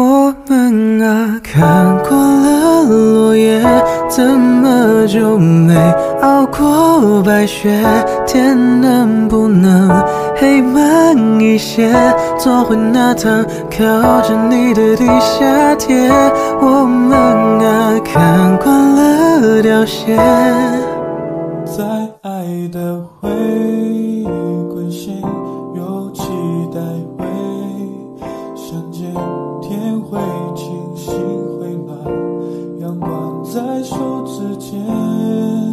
我们啊看过了落叶怎么就没熬过白雪？天能不能黑慢一些坐回那趟靠着你的地下铁我们啊看惯了凋谢。在爱的回归线又期待会相见会清醒，会暖，阳光在手指间。